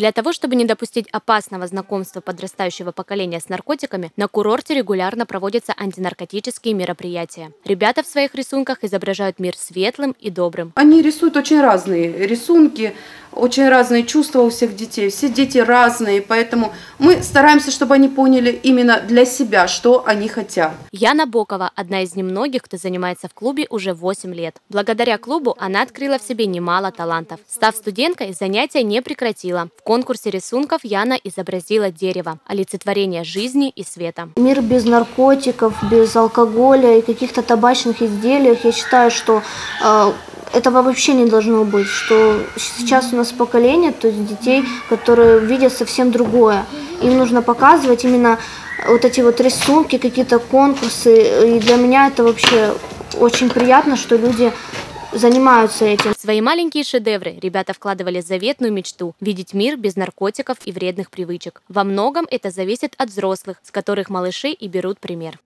Для того, чтобы не допустить опасного знакомства подрастающего поколения с наркотиками, на курорте регулярно проводятся антинаркотические мероприятия. Ребята в своих рисунках изображают мир светлым и добрым. Они рисуют очень разные рисунки, очень разные чувства у всех детей. Все дети разные, поэтому мы стараемся, чтобы они поняли именно для себя, что они хотят. Яна Бокова – одна из немногих, кто занимается в клубе уже 8 лет. Благодаря клубу она открыла в себе немало талантов. Став студенткой, занятия не прекратила. В конкурсе рисунков Яна изобразила дерево – олицетворение жизни и света. Мир без наркотиков, без алкоголя и каких-то табачных изделий. Я считаю, что э, этого вообще не должно быть, что сейчас у нас поколение, то есть детей, которые видят совсем другое. Им нужно показывать именно вот эти вот рисунки, какие-то конкурсы. И для меня это вообще очень приятно, что люди занимаются этим. свои маленькие шедевры ребята вкладывали заветную мечту – видеть мир без наркотиков и вредных привычек. Во многом это зависит от взрослых, с которых малыши и берут пример.